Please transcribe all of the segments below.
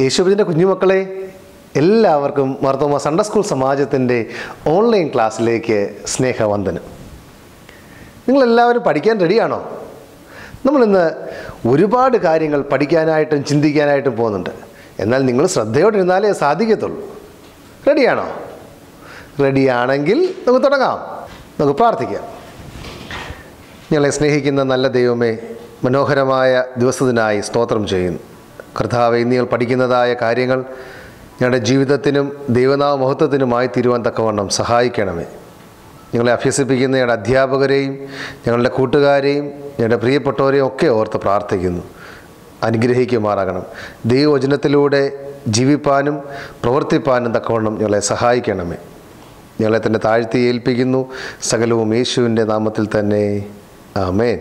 യേശുവിന്റെ കുഞ്ഞുമക്കളെ എല്ലാവർക്കും മർത്തോമ സൺഡേ സ്കൂൾ സമാജത്തിന്റെ ഓൺലൈൻ ക്ലാസ്സിലേക്ക് സ്നേഹവന്ദനം. നിങ്ങളെല്ലാവരും പഠിക്കാൻ റെഡിയാണോ നമ്മളിന്ന് ഒരുപാട് കാര്യങ്ങൾ പഠിക്കാനായിട്ടും ചിന്തിക്കാനായിട്ടും പോകുന്നുണ്ട്. എന്നാൽ നിങ്ങൾ ശ്രദ്ധയോടെ ഇരുന്നാലേ സാധിക്കത്തുള്ളൂ റെഡിയാണോ റെഡിയാണെങ്കിൽ നമുക്ക് തുടങ്ങാം. നമുക്ക് പ്രാർത്ഥിക്കാം. ഞങ്ങളെ സ്നേഹിക്കുന്ന നല്ല ദൈവമേ മനോഹരമായ ദിവസത്തിനായി സ്തോത്രം ചെയ്യുന്നു. കർത്താവ് നിങ്ങൾ പഠിക്കുന്നതായ കാര്യങ്ങൾ ഞങ്ങളുടെ ജീവിതത്തിനും ദൈവനാമ മഹത്വത്തിനുമായി തീരുവാൻ തക്കവണ്ണം സഹായിക്കണമേ. ഞങ്ങളെ അഭ്യസിപ്പിക്കുന്ന ഞങ്ങളുടെ അധ്യാപകരെയും ഞങ്ങളുടെ കൂട്ടുകാരെയും ഞങ്ങളുടെ പ്രിയപ്പെട്ടവരെയും ഒക്കെ ഓർത്ത് പ്രാർത്ഥിക്കുന്നു. അനുഗ്രഹിക്കുമാറാകണം. ദൈവവചനത്തിലൂടെ ജീവിപ്പാനും പ്രവർത്തിപ്പാനും തക്കവണ്ണം ഞങ്ങളെ സഹായിക്കണമേ. ഞങ്ങളെ തന്നെ താഴ്ത്തി ഏൽപ്പിക്കുന്നു. സകലവും യേശുവിന്റെ നാമത്തിൽ തന്നെ. ആമേൻ.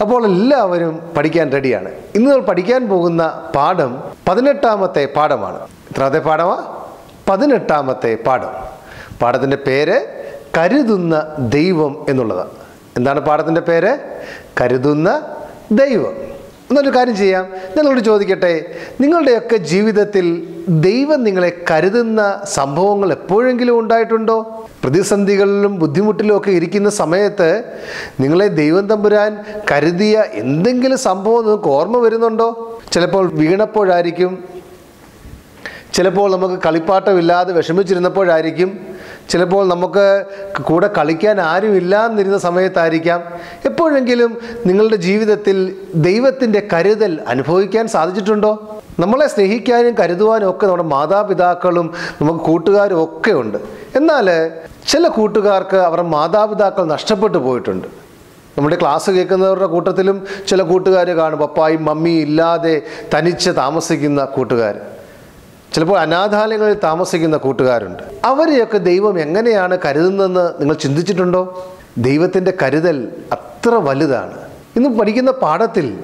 അപ്പോൾ എല്ലാവരും പഠിക്കാൻ റെഡിയാണ്. ഇന്ന് നമ്മൾ പഠിക്കാൻ പോകുന്ന പാഠം പതിനെട്ടാമത്തെ പാഠമാണ്. എത്രാമത്തെ പാഠമാ? പതിനെട്ടാമത്തെ പാഠം. പാഠത്തിന്റെ പേര് കരുതുന്ന ദൈവം എന്നുള്ളതാണ് എന്താണ് പാഠത്തിന്റെ പേര്? കരുതുന്ന ദൈവം. എന്നൊരു കാര്യം ചെയ്യാം. ഞാൻ നിങ്ങളോട് ചോദിക്കട്ടെ നിങ്ങളുടെയൊക്കെ ജീവിതത്തിൽ ദൈവം നിങ്ങളെ കരുതുന്ന സംഭവങ്ങൾ എപ്പോഴെങ്കിലും ഉണ്ടായിട്ടുണ്ടോ? പ്രതിസന്ധികളിലും ബുദ്ധിമുട്ടിലും ഒക്കെ ഇരിക്കുന്ന സമയത്ത് നിങ്ങളെ ദൈവം തമ്പുരാൻ കരുതിയ എന്തെങ്കിലും സംഭവം നിങ്ങൾക്ക് ഓർമ്മ വരുന്നുണ്ടോ? ചിലപ്പോൾ വീണപ്പോഴായിരിക്കും. ചിലപ്പോൾ നമുക്ക് കളിപ്പാട്ടമില്ലാതെ വിഷമിച്ചിരുന്നപ്പോഴായിരിക്കും. ചിലപ്പോൾ നമുക്ക് കൂടെ കളിക്കാൻ ആരും എന്നിരുന്ന സമയത്തായിരിക്കാം. എപ്പോഴെങ്കിലും നിങ്ങളുടെ ജീവിതത്തിൽ ദൈവത്തിന്റെ കരുതൽ അനുഭവിക്കാൻ സാധിച്ചിട്ടുണ്ടോ? നമ്മളെ സ്നേഹിക്കാനും കരുതുവാനും ഒക്കെ നമ്മുടെ മാതാപിതാക്കളും നമുക്ക് കൂട്ടുകാരും ഒക്കെ ഉണ്ട്. എന്നാൽ ചില കൂട്ടുകാർക്ക് അവരുടെ മാതാപിതാക്കൾ നഷ്ടപ്പെട്ടു പോയിട്ടുണ്ട്. നമ്മുടെ ക്ലാസ് കേൾക്കുന്നവരുടെ കൂട്ടത്തിലും ചില കൂട്ടുകാർ കാണും പപ്പായും മമ്മിയും ഇല്ലാതെ തനിച്ച് താമസിക്കുന്ന കൂട്ടുകാർ ചിലപ്പോൾ അനാഥാലയങ്ങളിൽ താമസിക്കുന്ന കൂട്ടുകാരുണ്ട്. അവരെയൊക്കെ ദൈവം എങ്ങനെയാണ് കരുതുന്നതെന്ന് നിങ്ങൾ ചിന്തിച്ചിട്ടുണ്ടോ? ദൈവത്തിന്റെ കരുതൽ അത്ര വലുതാണ്. ഇന്ന് പഠിക്കുന്ന പാഠത്തിൽ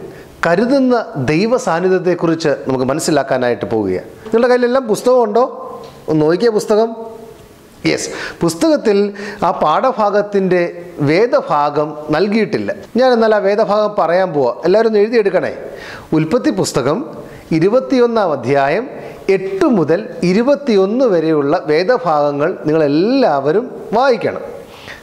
കരുതുന്ന ദൈവ സാന്നിധ്യത്തെക്കുറിച്ച് നമുക്ക് മനസ്സിലാക്കാനായിട്ട് പോവുകയാണ്. നിങ്ങളുടെ കയ്യിലെല്ലാം പുസ്തകമുണ്ടോ ഒന്ന് നോക്കിയ പുസ്തകം. യെസ് പുസ്തകത്തിൽ ആ പാഠഭാഗത്തിന്റെ വേദഭാഗം നൽകിയിട്ടില്ല. ഞാൻ എന്നാൽ ആ വേദഭാഗം പറയാൻ പോവാം. എല്ലാവരും ഒന്ന് എഴുതിയെടുക്കണേ. ഉൽപ്പത്തി പുസ്തകം ഇരുപത്തിയൊന്നാം അധ്യായം എട്ട് മുതൽ ഇരുപത്തിയൊന്ന് വരെയുള്ള വേദഭാഗങ്ങൾ നിങ്ങളെല്ലാവരും വായിക്കണം.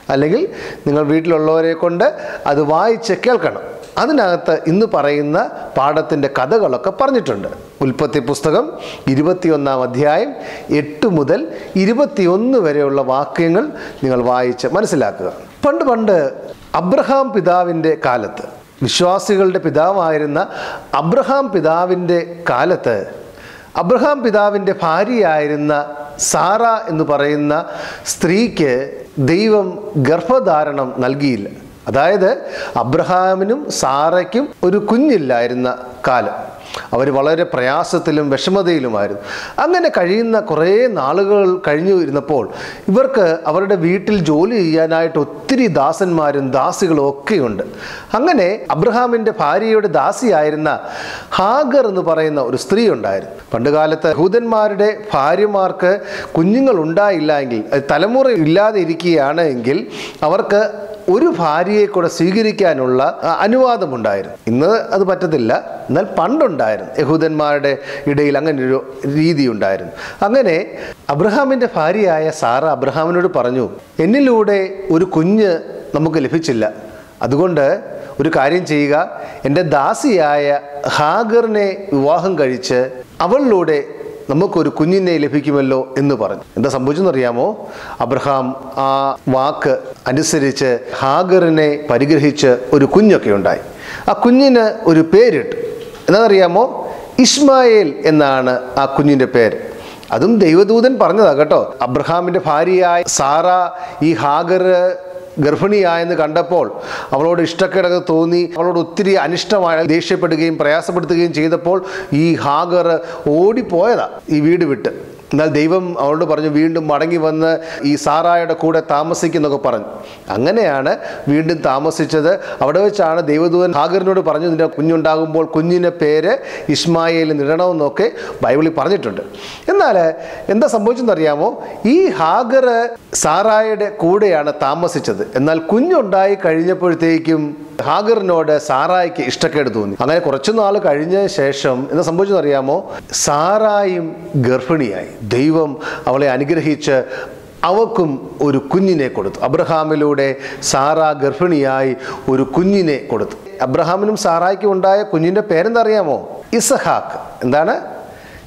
അല്ലെങ്കിൽ നിങ്ങൾ വീട്ടിലുള്ളവരെ കൊണ്ട് അത് വായിച്ച് കേൾക്കണം. അതിനകത്ത് ഇന്ന് പറയുന്ന പാഠത്തിന്റെ കഥകളൊക്കെ പറഞ്ഞിട്ടുണ്ട്. ഉൽപ്പത്തി പുസ്തകം ഇരുപത്തിയൊന്നാം അധ്യായം എട്ട് മുതൽ ഇരുപത്തിയൊന്ന് വരെയുള്ള വാക്യങ്ങൾ നിങ്ങൾ വായിച്ച് മനസ്സിലാക്കുക. പണ്ട് പണ്ട് അബ്രഹാം പിതാവിന്റെ കാലത്ത് വിശ്വാസികളുടെ പിതാവായിരുന്ന അബ്രഹാം പിതാവിന്റെ കാലത്ത് അബ്രഹാം പിതാവിന്റെ ഭാര്യയായിരുന്ന സാറ എന്ന് പറയുന്ന സ്ത്രീക്ക് ദൈവം ഗർഭധാരണം നൽകിയില്ല. അതായത് അബ്രഹാമിനും സാറയ്ക്കും ഒരു കുഞ്ഞില്ലായിരുന്ന കാലം അവർ വളരെ പ്രയാസത്തിലും വിഷമതയിലുമായിരുന്നു. അങ്ങനെ കഴിയുന്ന കുറേ നാളുകൾ കഴിഞ്ഞു ഇരുന്നപ്പോൾ ഇവർക്ക് അവരുടെ വീട്ടിൽ ജോലി ചെയ്യാനായിട്ട് ഒത്തിരി ദാസന്മാരും ദാസികളും ഒക്കെയുണ്ട്. അങ്ങനെ അബ്രഹാമിന്റെ ഭാര്യയുടെ ദാസിയായിരുന്ന ഹാഗർ എന്ന് പറയുന്ന ഒരു സ്ത്രീ ഉണ്ടായിരുന്നു. പണ്ടുകാലത്ത് ഹൂതന്മാരുടെ ഭാര്യമാർക്ക് കുഞ്ഞുങ്ങൾ ഉണ്ടായില്ല എങ്കിൽ തലമുറ ഇല്ലാതെ ഇരിക്കുകയാണ് എങ്കിൽ അവർക്ക് ഒരു ഭാര്യയെ കൂടെ സ്വീകരിക്കാനുള്ള അനുവാദമുണ്ടായിരുന്നു. ഇന്ന് അത് പറ്റത്തില്ല. എന്നാൽ പണ്ടുണ്ടായിരുന്നു. യഹൂദന്മാരുടെ ഇടയിൽ അങ്ങനെ ഒരു രീതി ഉണ്ടായിരുന്നു അങ്ങനെ അബ്രഹാമിന്റെ ഭാര്യയായ സാറ അബ്രഹാമിനോട് പറഞ്ഞു എന്നിലൂടെ ഒരു കുഞ്ഞ് നമുക്ക് ലഭിച്ചില്ല. അതുകൊണ്ട് ഒരു കാര്യം ചെയ്യുക. എന്റെ ദാസിയായ ഹാഗറിനെ വിവാഹം കഴിച്ച് അവളിലൂടെ നമുക്കൊരു കുഞ്ഞിനെ ലഭിക്കുമല്ലോ എന്ന് പറഞ്ഞു. എന്താ സംഭവിച്ചെന്നറിയാമോ? അബ്രഹാം ആ വാക്ക് അനുസരിച്ച് ഹാഗറിനെ പരിഗ്രഹിച്ച് ഒരു കുഞ്ഞൊക്കെ ഉണ്ടായി. ആ കുഞ്ഞിന് ഒരു പേരിട്ടു. എന്നറിയാമോ ഇസ്മായേൽ എന്നാണ് ആ കുഞ്ഞിന്റെ പേര്. അതും ദൈവദൂതൻ പറഞ്ഞതാണ് കേട്ടോ. അബ്രഹാമിന്റെ ഭാര്യയായ സാറ ഈ ഹാഗർ ഗർഭിണിയായെന്ന് കണ്ടപ്പോൾ അവളോട് ഇഷ്ടക്കേടൊക്കെ തോന്നി അവളോട് ഒത്തിരി അനിഷ്ടമായ ദേഷ്യപ്പെടുകയും പ്രയാസപ്പെടുത്തുകയും ചെയ്തപ്പോൾ ഈ ഹാഗർ ഓടിപ്പോയതാ ഈ വീട് വിട്ട്. എന്നാൽ ദൈവം അവളോട് പറഞ്ഞു വീണ്ടും മടങ്ങി വന്ന് ഈ സാറായുടെ കൂടെ താമസിക്കുന്നൊക്കെ പറഞ്ഞു. അങ്ങനെയാണ് വീണ്ടും താമസിച്ചത്. അവിടെ വെച്ചാണ് ദൈവദൂതൻ ഹാഗറിനോട് പറഞ്ഞു നിന്റെ കുഞ്ഞുണ്ടാകുമ്പോൾ കുഞ്ഞിന്റെ പേര് ഇസ്മായേൽ നിടണമെന്നൊക്കെ ബൈബിളിൽ പറഞ്ഞിട്ടുണ്ട്. എന്നാൽ എന്താ സംഭവിച്ചെന്നറിയാമോ? ഈ ഹാഗർ സാറായുടെ കൂടെയാണ് താമസിച്ചത്. എന്നാൽ കുഞ്ഞുണ്ടായി കഴിഞ്ഞപ്പോഴത്തേക്കും ഹാഗറിനോട് സാറായിക്ക് ഇഷ്ടക്കേട് തോന്നി. അങ്ങനെ കുറച്ചു നാൾ കഴിഞ്ഞ ശേഷം എന്താ സംഭവിച്ചെന്നറിയാമോ? സാറായും ഗർഭിണിയായി. ദൈവം അവളെ അനുഗ്രഹിച്ച് അവക്കും ഒരു കുഞ്ഞിനെ കൊടുത്തു. അബ്രഹാമിലൂടെ സാറ ഗർഭിണിയായി ഒരു കുഞ്ഞിനെ കൊടുത്തു. അബ്രഹാമിനും സാറായ്ക്കും ഉണ്ടായ കുഞ്ഞിന്റെ പേരെന്തറിയാമോ? ഇസഹാക്ക്. എന്താണ്?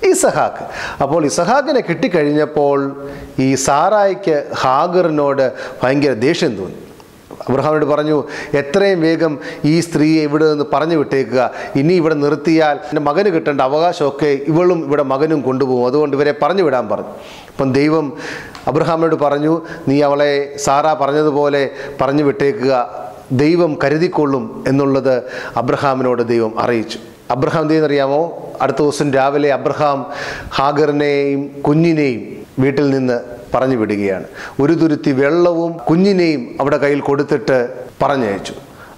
ഇസഹാക്ക്. അപ്പോൾ ഇസഹാക്കിനെ കിട്ടിക്കഴിഞ്ഞപ്പോൾ ഈ സാറായിക്ക് ഹാഗറിനോട് ഭയങ്കര ദേഷ്യം തോന്നി. അബ്രഹാമിനോട് പറഞ്ഞു എത്രയും വേഗം ഈ സ്ത്രീയെ ഇവിടെ നിന്ന് പറഞ്ഞു വിട്ടേക്കുക. ഇനി ഇവിടെ നിർത്തിയാൽ എന്റെ മകന് കിട്ടേണ്ട അവകാശമൊക്കെ ഇവളും ഇവിടെ മകനും കൊണ്ടുപോകും. അതുകൊണ്ട് ഇവരെ പറഞ്ഞു വിടാൻ പറഞ്ഞു. അപ്പം ദൈവം അബ്രഹാമിനോട് പറഞ്ഞു നീ അവളെ സാറ പറഞ്ഞതുപോലെ പറഞ്ഞു വിട്ടേക്കുക. ദൈവം കരുതിക്കൊള്ളും എന്നുള്ളത് അബ്രഹാമിനോട് ദൈവം അറിയിച്ചു. അബ്രഹാം എന്തെന്നറിയാമോ അടുത്ത ദിവസം രാവിലെ അബ്രഹാം ഹാഗറിനെയും കുഞ്ഞിനെയും വീട്ടിൽ നിന്ന് പറഞ്ഞു വിടുകയാണ്. ഒരു തുരുത്തി വെള്ളവും കുഞ്ഞിനെയും അവിടെ കയ്യിൽ കൊടുത്തിട്ട് പറഞ്ഞയച്ചു.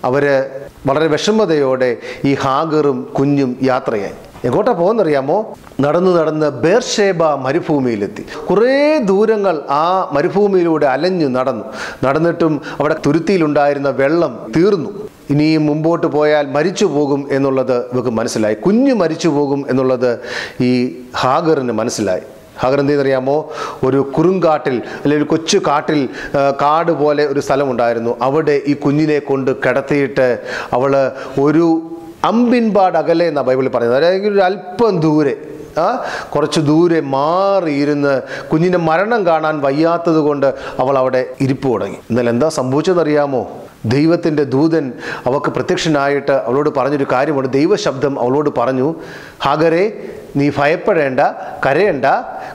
അവർ വളരെ വിഷമതയോടെ ഈ ഹാഗറും കുഞ്ഞും യാത്രയായി. എങ്ങോട്ടാ പോകുന്നറിയാമോ? നടന്നു നടന്ന് ബേർഷേബ മരുഭൂമിയിലെത്തി. കുറേ ദൂരങ്ങൾ ആ മരുഭൂമിയിലൂടെ അലഞ്ഞു നടന്നു. നടന്നിട്ടും അവിടെ തുരുത്തിയിലുണ്ടായിരുന്ന വെള്ളം തീർന്നു. ഇനിയും മുമ്പോട്ട് പോയാൽ മരിച്ചു പോകും എന്നുള്ളത് ഇവർക്ക് മനസ്സിലായി. കുഞ്ഞ് മരിച്ചു പോകും എന്നുള്ളത് ഈ ഹാഗറിന് മനസ്സിലായി. ഹാഗർ എന്തെന്നറിയാമോ ഒരു കുറുങ്കാട്ടിൽ അല്ലെങ്കിൽ ഒരു കൊച്ചു കാട്ടിൽ കാട് പോലെ ഒരു സ്ഥലമുണ്ടായിരുന്നു. അവിടെ ഈ കുഞ്ഞിനെ കൊണ്ട് കിടത്തിയിട്ട് അവൾ ഒരു അമ്പിൻപാട് അകലെ എന്നാണ് ബൈബിളിൽ പറയുന്നത്. അതായത് ഒരു അല്പം ദൂരെ കുറച്ച് ദൂരെ മാറിയിരുന്ന് കുഞ്ഞിന്റെ മരണം കാണാൻ വയ്യാത്തത് കൊണ്ട് അവൾ അവിടെ ഇരിപ്പ് തുടങ്ങി. എന്നാൽ എന്താ സംഭവിച്ചതെന്നറിയാമോ? ദൈവത്തിന്റെ ദൂതൻ അവൾക്ക് പ്രത്യക്ഷനായിട്ട് അവളോട് പറഞ്ഞൊരു കാര്യമുണ്ട്. ദൈവശബ്ദം അവളോട് പറഞ്ഞു ഹാഗരെ നീ ഭയപ്പെടേണ്ട കരയണ്ട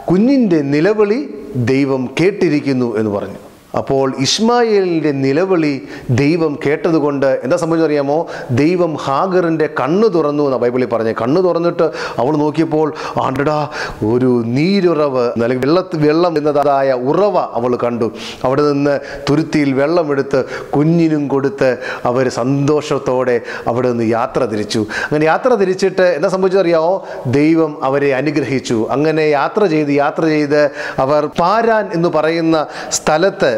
കുഞ്ഞിന്റെ നിലവിളി ദൈവം കേട്ടിരിക്കുന്നു എന്ന് പറഞ്ഞു. അപ്പോൾ ഇസ്മായേലിന്റെ നിലവിളി ദൈവം കേട്ടതുകൊണ്ട് എന്താ സംഭവിച്ചറിയാമോ ദൈവം ഹാഗറിന്റെ കണ്ണ് തുറന്നു എന്നാണ് ബൈബിളിൽ പറഞ്ഞത് കണ്ണ് തുറന്നിട്ട് അവൾ നോക്കിയപ്പോൾ ആണ്ടടാ ഒരു നീരുറവ് അല്ലെങ്കിൽ വെള്ള വെള്ളം എന്നതായ ഉറവ അവൾ കണ്ടു. അവിടെ നിന്ന് തുരുത്തിയിൽ വെള്ളമെടുത്ത് കുഞ്ഞിനും കൊടുത്ത് അവർ സന്തോഷത്തോടെ അവിടെ നിന്ന് യാത്ര തിരിച്ചു. അങ്ങനെ യാത്ര തിരിച്ചിട്ട് എന്താ സംഭവിച്ചറിയാമോ ദൈവം അവരെ അനുഗ്രഹിച്ചു. അങ്ങനെ യാത്ര ചെയ്ത് യാത്ര ചെയ്ത് അവർ പാരാൻ എന്ന് പറയുന്ന സ്ഥലത്ത്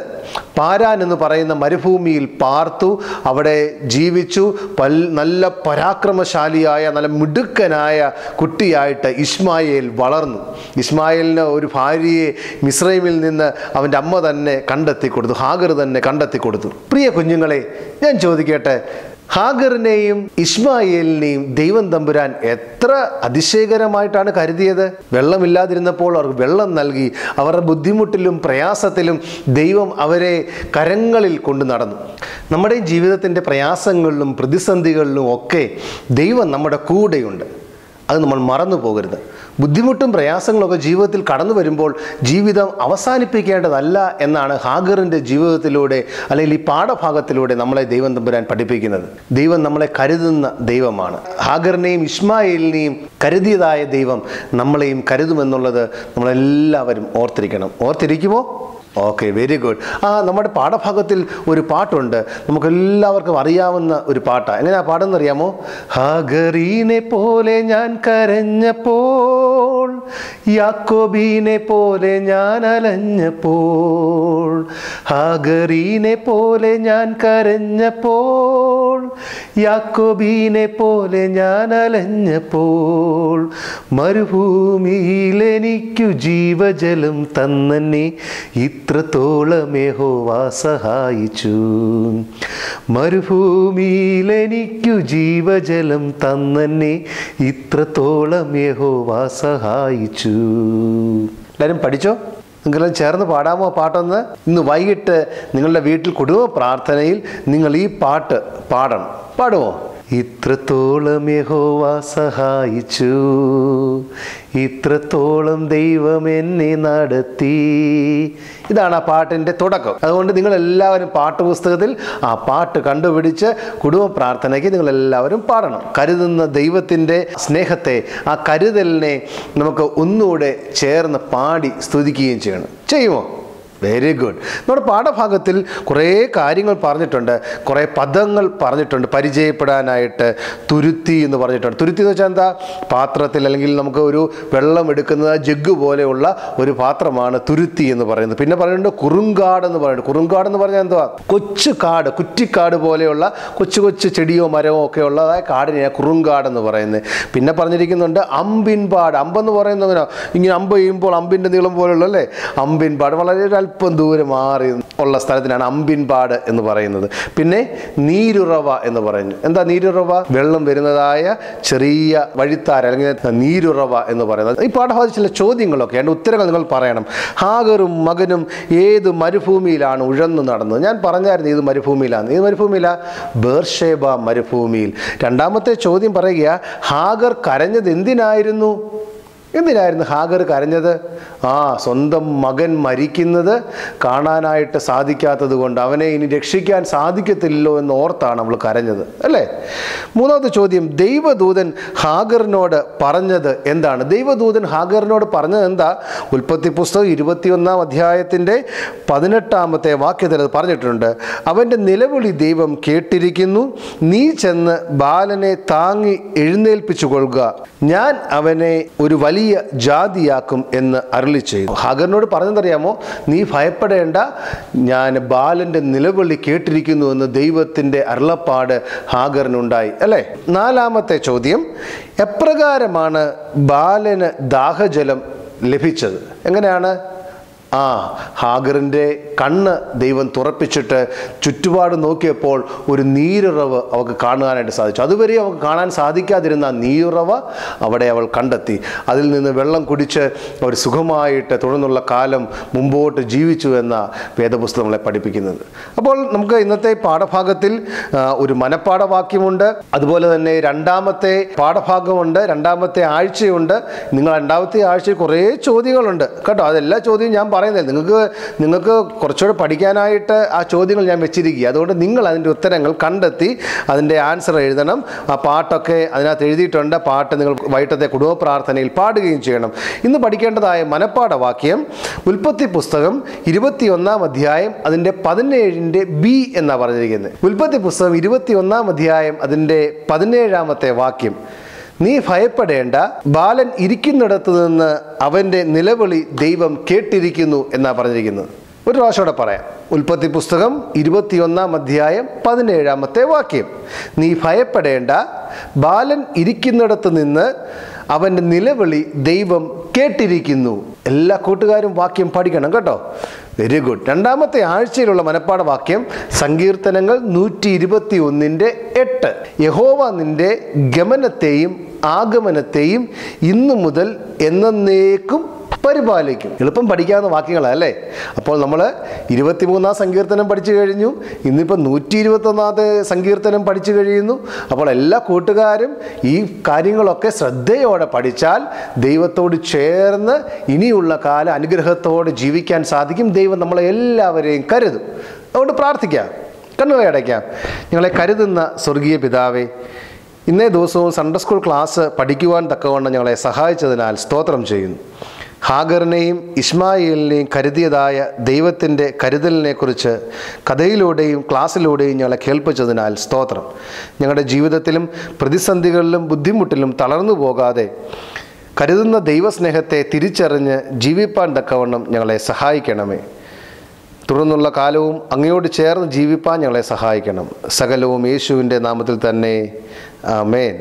പാരാൻ എന്ന് പറയുന്ന മരുഭൂമിയിൽ പാർത്തു അവിടെ ജീവിച്ചു പൽ നല്ല പരാക്രമശാലിയായ നല്ല മിടുക്കനായ കുട്ടിയായിട്ട് ഇസ്മായേൽ വളർന്നു. ഇസ്മായേലിന് ഒരു ഭാര്യയെ മിശ്രൈമിൽ നിന്ന് അവന്റെ അമ്മ തന്നെ കണ്ടെത്തി കൊടുത്തു ഹാഗർ തന്നെ കണ്ടെത്തി കൊടുത്തു പ്രിയ കുഞ്ഞുങ്ങളെ ഞാൻ ചോദിക്കട്ടെ ഹാഗറിനെയും ഇസ്മായേലിനെയും ദൈവം തമ്പുരാൻ എത്ര അതിശയകരമായിട്ടാണ് കരുതിയത്. വെള്ളമില്ലാതിരുന്നപ്പോൾ അവർക്ക് വെള്ളം നൽകി അവരുടെ ബുദ്ധിമുട്ടിലും പ്രയാസത്തിലും ദൈവം അവരെ കരങ്ങളിൽ കൊണ്ടു നടന്നു. നമ്മുടെ ജീവിതത്തിന്റെ പ്രയാസങ്ങളിലും പ്രതിസന്ധികളിലും ഒക്കെ ദൈവം നമ്മുടെ കൂടെയുണ്ട്. അത് നമ്മൾ മറന്നു പോകരുത്. ബുദ്ധിമുട്ടും പ്രയാസങ്ങളൊക്കെ ജീവിതത്തിൽ കടന്നു വരുമ്പോൾ ജീവിതം അവസാനിപ്പിക്കേണ്ടതല്ല എന്നാണ് ഹാഗറിന്റെ ജീവിതത്തിലൂടെ അല്ലെങ്കിൽ ഈ പാഠഭാഗത്തിലൂടെ നമ്മളെ ദൈവം തമ്പുരാൻ പഠിപ്പിക്കുന്നത്. ദൈവം നമ്മളെ കരുതുന്ന ദൈവമാണ്. ഹാഗറിനെയും ഇസ്മായിലിനെയും കരുതിയതായ ദൈവം നമ്മളെയും കരുതുമെന്നുള്ളത് നമ്മളെല്ലാവരും ഓർത്തിരിക്കണം. ഓർത്തിരിക്കുമോ? ഓക്കെ വെരി ഗുഡ് ആ നമ്മുടെ പാഠഭാഗത്തിൽ ഒരു പാട്ടുണ്ട്. നമുക്കെല്ലാവർക്കും അറിയാവുന്ന ഒരു പാട്ടാണ് എങ്ങനെയാ പാടെന്ന് അറിയാമോ ഹാഗറീനെ പോലെ ഞാൻ കരഞ്ഞപ്പോൾ യാക്കോബീനെ പോലെ ഞാൻ അലഞ്ഞപ്പോൾ ഹാഗറീനെ പോലെ ഞാൻ കരഞ്ഞപ്പോൾ യാക്കോബീനെ പോലെ ഞാൻ അലഞ്ഞപ്പോൾ മരുഭൂമിയിൽ എനിക്കു ജീവജലം തന്നെ ഇത്രത്തോളം യഹോവ സഹായിച്ചു. മരുഭൂമിയിൽ എനിക്കു ജീവജലം തന്നെ ഇത്രത്തോളം യഹോവ സഹായിച്ചു. എല്ലാവരും പഠിച്ചോ? നിങ്ങളെല്ലാം ചേർന്ന് പാടാമോ പാട്ടൊന്ന്? ഇന്ന് വൈകിട്ട് നിങ്ങളുടെ വീട്ടിൽ കുടുംബ പ്രാർത്ഥനയിൽ നിങ്ങൾ ഈ പാട്ട് പാടണം. പാടുമോ ഇത്രത്തോളം യഹോവ സഹായിച്ചു. ഇത്രത്തോളം ദൈവം എന്നെ നടത്തി. ഇതാണ് ആ പാട്ടിന്റെ തുടക്കം. അതുകൊണ്ട് നിങ്ങൾ എല്ലാവരും പാട്ടുപുസ്തകത്തിൽ ആ പാട്ട് കണ്ടുപിടിച്ച് കുടുംബ പ്രാർത്ഥനയ്ക്ക് നിങ്ങൾ എല്ലാവരും പാടണം. കരുതുന്ന ദൈവത്തിന്റെ സ്നേഹത്തെ ആ കരുതലിനെ നമുക്ക് ഒന്നുകൂടെ ചേർന്ന് പാടി സ്തുതിക്കുകയും ചെയ്യണം. ചെയ്യുമോ? വെരി ഗുഡ് നമ്മുടെ പാഠഭാഗത്തിൽ കുറേ കാര്യങ്ങൾ പറഞ്ഞിട്ടുണ്ട്. കുറേ പദങ്ങൾ പറഞ്ഞിട്ടുണ്ട്. പരിചയപ്പെടാനായിട്ട് തുരുത്തി എന്ന് പറഞ്ഞിട്ടുണ്ട്. തുരുത്തി എന്ന് വെച്ചാൽ എന്താ? പാത്രത്തിൽ അല്ലെങ്കിൽ നമുക്ക് ഒരു വെള്ളം എടുക്കുന്ന ജഗ് പോലെയുള്ള ഒരു പാത്രമാണ് തുരുത്തി എന്ന് പറയുന്നത്. പിന്നെ പറയുന്നുണ്ട് കുറുങ്കാട് എന്ന് പറയുന്നത് കുറുങ്കാട് എന്ന് പറഞ്ഞാൽ എന്തുവാ? കൊച്ചു കാട് കുറ്റിക്കാട് പോലെയുള്ള കൊച്ചു കൊച്ചു ചെടിയോ മരമോ ഒക്കെ ഉള്ളതായ കാടിനെയാണ് കുറുങ്കാട് എന്ന് പറയുന്നത്. പിന്നെ പറഞ്ഞിരിക്കുന്നുണ്ട് അമ്പിൻപാട്. അമ്പെന്ന് പറയുന്നത് ഇങ്ങനെ അമ്പ് ചെയ്യുമ്പോൾ അമ്പിന്റെ നീളം പോലെയുള്ളല്ലേ അല്ലേ അമ്പിൻപാട്. വളരെ അല്പം ദൂരെ മാറി ഉള്ള സ്ഥലത്തിനാണ് അമ്പിൻപാട് എന്ന് പറയുന്നത്. പിന്നെ നീരുറവ എന്ന് പറയുന്നു. എന്താ നീരുറവ? വെള്ളം വരുന്നതായ ചെറിയ വഴിത്താര അല്ലെങ്കിൽ നീരുറവ എന്ന് പറയുന്നത്. ഈ പാഠഭാഗത്ത് ചില ചോദ്യങ്ങളൊക്കെ അതിന്റെ ഉത്തരങ്ങൾ നിങ്ങൾ പറയണം. ഹാഗറും മകനും ഏത് മരുഭൂമിയിലാണ് ഉഴന്നു നടന്നത്? ഞാൻ പറഞ്ഞായിരുന്നു ഏത് മരുഭൂമിയിലാണ് ഏത് മരുഭൂമിയില? ബേർഷേബ മരുഭൂമിയിൽ. രണ്ടാമത്തെ ചോദ്യം പറയുക ഹാഗർ കരഞ്ഞത് എന്തിനായിരുന്നു? എന്തിനായിരുന്നു ഹാഗർ കരഞ്ഞത്? ആ സ്വന്തം മകൻ മരിക്കുന്നത് കാണാനായിട്ട് സാധിക്കാത്തത് കൊണ്ട് അവനെ ഇനി രക്ഷിക്കാൻ സാധിക്കത്തില്ലല്ലോ എന്ന് ഓർത്താണ് അവൾ കരഞ്ഞത് അല്ലേ? മൂന്നാമത്തെ ചോദ്യം ദൈവദൂതൻ ഹാഗറിനോട് പറഞ്ഞത് എന്താണ്? ദൈവദൂതൻ ഹാഗറിനോട് പറഞ്ഞത് എന്താ? ഉൽപ്പത്തി പുസ്തകം ഇരുപത്തിയൊന്നാം അധ്യായത്തിന്റെ പതിനെട്ടാമത്തെ വാക്യത്തിൽ അത് പറഞ്ഞിട്ടുണ്ട്. അവന്റെ നിലവിളി ദൈവം കേട്ടിരിക്കുന്നു. നീ ചെന്ന് ബാലനെ താങ്ങി എഴുന്നേൽപ്പിച്ചു കൊള്ളുക ഞാൻ അവനെ ഒരു വലിയ ജാതിയാക്കും എന്ന് അരുളി ചെയ്തു. ഹാഗറിനോട് പറഞ്ഞതറിയാമോ നീ ഭയപ്പെടേണ്ട. ഞാൻ ബാലന്റെ നിലവിളി കേട്ടിരിക്കുന്നു എന്ന് ദൈവത്തിന്റെ അരുളപ്പാട് ഹാഗറിനുണ്ടായി. അല്ലേ? നാലാമത്തെ ചോദ്യം. എപ്രകാരമാണ് ബാലന് ദാഹജലം ലഭിച്ചത്? എങ്ങനെയാണ്? ആ ഹാഗറിന്റെ കണ്ണ് ദൈവം തുറപ്പിച്ചിട്ട് ചുറ്റുപാട് നോക്കിയപ്പോൾ ഒരു നീരുറവ് അവൾക്ക് കാണുവാനായിട്ട് സാധിച്ചു. അതുവരെ അവൾക്ക് കാണാൻ സാധിക്കാതിരുന്ന നീരുറവ് അവിടെ അവൾ കണ്ടെത്തി. അതിൽ നിന്ന് വെള്ളം കുടിച്ച് അവർ സുഖമായിട്ട് തുടർന്നുള്ള കാലം മുമ്പോട്ട് ജീവിച്ചു എന്ന വേദപുസ്തകങ്ങളെ പഠിപ്പിക്കുന്നത്. അപ്പോൾ നമുക്ക് ഇന്നത്തെ പാഠഭാഗത്തിൽ ഒരു മനഃപ്പാഠവാക്യമുണ്ട്. അതുപോലെ തന്നെ രണ്ടാമത്തെ പാഠഭാഗമുണ്ട് രണ്ടാമത്തെ ആഴ്ചയുണ്ട്. നിങ്ങൾ രണ്ടാമത്തെ ആഴ്ചയിൽ കുറേ ചോദ്യങ്ങളുണ്ട്. കേട്ടോ അതെല്ലാ ചോദ്യവും ഞാൻ പറയുന്നില്ല നിങ്ങൾക്ക് നിങ്ങൾക്ക് കുറച്ചുകൂടെ പഠിക്കാനായിട്ട് ആ ചോദ്യങ്ങൾ ഞാൻ വെച്ചിരിക്കുക. അതുകൊണ്ട് നിങ്ങൾ അതിന്റെ ഉത്തരങ്ങൾ കണ്ടെത്തി അതിന്റെ ആൻസർ എഴുതണം. ആ പാട്ടൊക്കെ അതിനകത്ത് എഴുതിയിട്ടുണ്ട്. പാട്ട് നിങ്ങൾ വൈകിട്ടത്തെ കുടുംബ പ്രാർത്ഥനയിൽ പാടുകയും ചെയ്യണം. ഇന്ന് പഠിക്കേണ്ടതായ മനപ്പാഠവാക്യം ഉൽപ്പത്തി പുസ്തകം ഇരുപത്തിയൊന്നാം അധ്യായം അതിന്റെ പതിനേഴിന്റെ ബി എന്നാണ് പറഞ്ഞിരിക്കുന്നത്. ഉൽപ്പത്തി പുസ്തകം ഇരുപത്തിയൊന്നാം അധ്യായം അതിന്റെ പതിനേഴാമത്തെ വാക്യം. നീ ഭയപ്പെടേണ്ട. ബാലൻ ഇരിക്കുന്നിടത്ത് നിന്ന് അവന്റെ നിലവിളി ദൈവം കേട്ടിരിക്കുന്നു എന്നാ പറഞ്ഞിരിക്കുന്നത്. ഒരു പ്രാവശ്യം പറയാം. ഉൽപ്പത്തി പുസ്തകം ഇരുപത്തിയൊന്നാം അധ്യായം പതിനേഴാമത്തെ വാക്യം. നീ ഭയപ്പെടേണ്ട. ബാലൻ ഇരിക്കുന്നിടത്ത് നിന്ന് അവന്റെ നിലവിളി ദൈവം കേട്ടിരിക്കുന്നു. എല്ലാ കൂട്ടുകാരും വാക്യം പഠിക്കണം കേട്ടോ. വെരി ഗുഡ് രണ്ടാമത്തെ ആഴ്ചയിലുള്ള മനപ്പാട വാക്യം സങ്കീർത്തനങ്ങൾ നൂറ്റി ഇരുപത്തി ഒന്നിന്റെ എട്ട്. യഹോവ നിന്റെ ഗമനത്തെയും ആഗമനത്തെയും ഇന്നു മുതൽ എന്നേക്കും പരിപാലിക്കും. എളുപ്പം പഠിക്കാവുന്ന വാക്യങ്ങളല്ലേ? അപ്പോൾ നമ്മൾ ഇരുപത്തിമൂന്നാം സങ്കീർത്തനം പഠിച്ചു കഴിഞ്ഞു. ഇന്നിപ്പോൾ നൂറ്റി ഇരുപത്തൊന്നാമത്തെ സങ്കീർത്തനം പഠിച്ചു കഴിയുന്നു. അപ്പോൾ എല്ലാ കൂട്ടുകാരും ഈ കാര്യങ്ങളൊക്കെ ശ്രദ്ധയോടെ പഠിച്ചാൽ ദൈവത്തോട് ചേർന്ന് ഇനിയുള്ള കാല അനുഗ്രഹത്തോടെ ജീവിക്കാൻ സാധിക്കും. ദൈവം നമ്മളെ എല്ലാവരെയും കരുതും. അതുകൊണ്ട് പ്രാർത്ഥിക്കാം. കണ്ണുകളെ അടയ്ക്കാം. ഞങ്ങളെ കരുതുന്ന സ്വർഗീയ പിതാവേ ഇന്നേ ദിവസവും സൺഡേ സ്കൂൾ ക്ലാസ് പഠിക്കുവാൻ തക്കവണ്ണം ഞങ്ങളെ സഹായിച്ചതിനാൽ സ്തോത്രം ചെയ്യുന്നു. ഹാഗറിനെയും ഇസ്മായിലിനെയും കരുതിയതായ ദൈവത്തിന്റെ കരുതലിനെക്കുറിച്ച് കഥയിലൂടെയും ക്ലാസ്സിലൂടെയും ഞങ്ങളെ കേൾപ്പിച്ചതിനാൽ സ്തോത്രം. ഞങ്ങളുടെ ജീവിതത്തിലും പ്രതിസന്ധികളിലും ബുദ്ധിമുട്ടിലും തളർന്നു പോകാതെ കരുതുന്ന ദൈവസ്നേഹത്തെ തിരിച്ചറിഞ്ഞ് ജീവിപ്പാൻ തക്കവണ്ണം ഞങ്ങളെ സഹായിക്കണമേ. തുടർന്നുള്ള കാലവും അങ്ങയോട് ചേർന്ന് ജീവിപ്പാൻ ഞങ്ങളെ സഹായിക്കണം. സകലവും യേശുവിന്റെ നാമത്തിൽ തന്നെ. ആമേൻ.